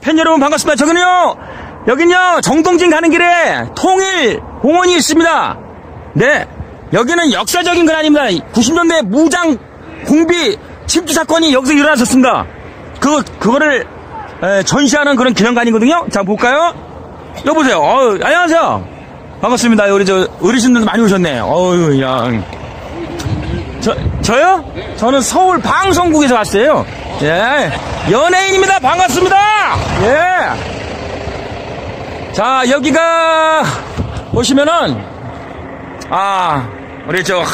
팬 여러분 반갑습니다. 저기는요, 여긴요, 정동진 가는 길에 통일 공원이 있습니다. 네, 여기는 역사적인 건 아닙니다. 90년대 무장 공비 침투 사건이 여기서 일어났었습니다. 그, 그거를 에, 전시하는 그런 기념관이거든요. 자, 볼까요? 여보세요. 어, 안녕하세요. 반갑습니다. 우리 저 어르신들도 많이 오셨네. 어유, 야. 저, 저요? 저는 서울 방송국에서 왔어요. 예. 연예인입니다. 반갑습니다. 예. 자, 여기가, 보시면은, 아, 우리 저, 하,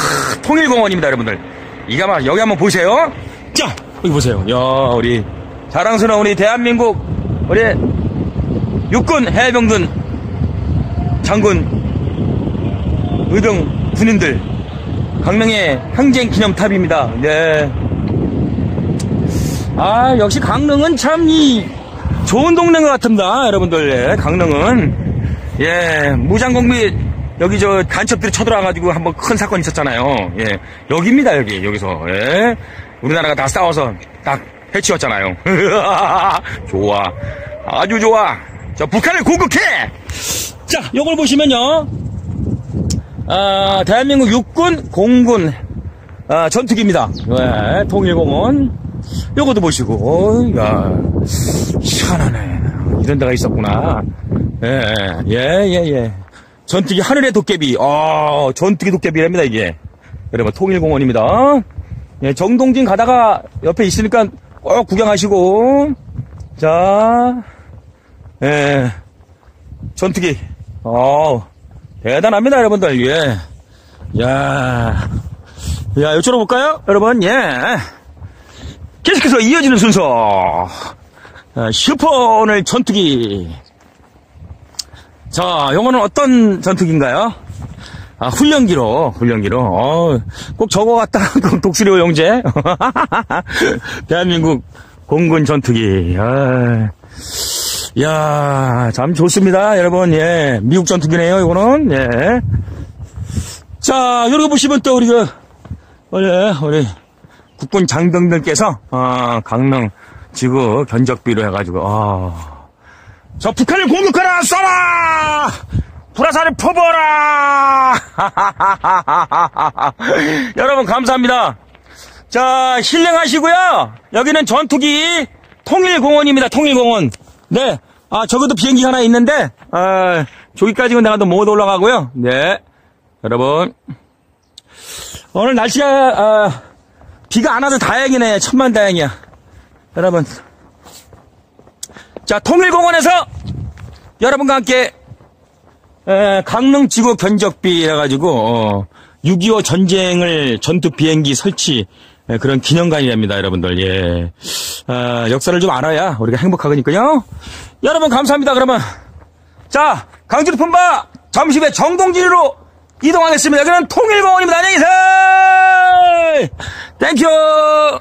통일공원입니다, 여러분들. 이가 막, 여기 한번 보세요. 자, 여기 보세요. 야, 우리, 자랑스러운 우리 대한민국, 우리, 육군 해병군 장군, 의병 군인들, 강릉의 항쟁 기념탑입니다. 네. 아, 역시 강릉은 참, 이, 좋은 동네인 것 같습니다. 여러분들, 예, 강릉은. 예, 무장공비, 여기 저 간첩들이 쳐들어와가지고 한번 큰 사건 있었잖아요. 예, 여기입니다, 여기, 여기서. 예. 우리나라가 다 싸워서 딱 해치웠잖아요. 좋아. 아주 좋아. 저 북한을 공격해! 자, 요걸 보시면요. 아, 대한민국 육군, 공군, 아, 전투기입니다. 예, 통일공원. 요것도 보시고, 어, 야, 시원하네. 이런 데가 있었구나. 예, 예, 예, 예. 전투기 하늘의 도깨비. 아, 전투기 도깨비랍니다, 이게. 여러분, 통일공원입니다. 예, 정동진 가다가 옆에 있으니까 꼭 구경하시고. 자, 예, 전투기. 어 대단합니다, 여러분들. 예. 야, 야, 이쪽으로 볼까요? 여러분, 예. 계속해서 이어지는 순서. 어, 슈퍼 오늘 전투기. 자, 요거는 어떤 전투기인가요? 아, 훈련기로, 훈련기로. 어, 꼭 저거 같다. 독수리 용제. 대한민국 공군 전투기. 아, 야, 참 좋습니다, 여러분. 예, 미국 전투기네요, 이거는. 예. 자, 여기 보시면 또 우리가, 우리, 우리, 국군 장병들께서, 아, 강릉 지구 견적비로 해가지고, 아, 저 북한을 공격하라! 쏴라! 불화살을 퍼버라! 여러분, 감사합니다. 자, 힐링하시고요. 여기는 전투기 통일공원입니다, 통일공원. 네. 아, 저것도 비행기 하나 있는데, 아, 저기까지는 내가 또 못 올라가고요. 네. 여러분. 오늘 날씨가, 아, 비가 안 와서 다행이네. 천만 다행이야. 여러분. 자, 통일공원에서 여러분과 함께, 에, 강릉 지구 견적비 해가지고, 어, 6.25 전쟁을 전투 비행기 설치, 예, 그런 기념관이랍니다, 여러분들. 예. 아, 역사를 좀 알아야 우리가 행복하거니까요. 여러분, 감사합니다, 그러면. 자, 강주루 품바 잠시 후에 정동진으로 이동하겠습니다. 여기는 통일공원입니다. 안녕히 계세요! thank you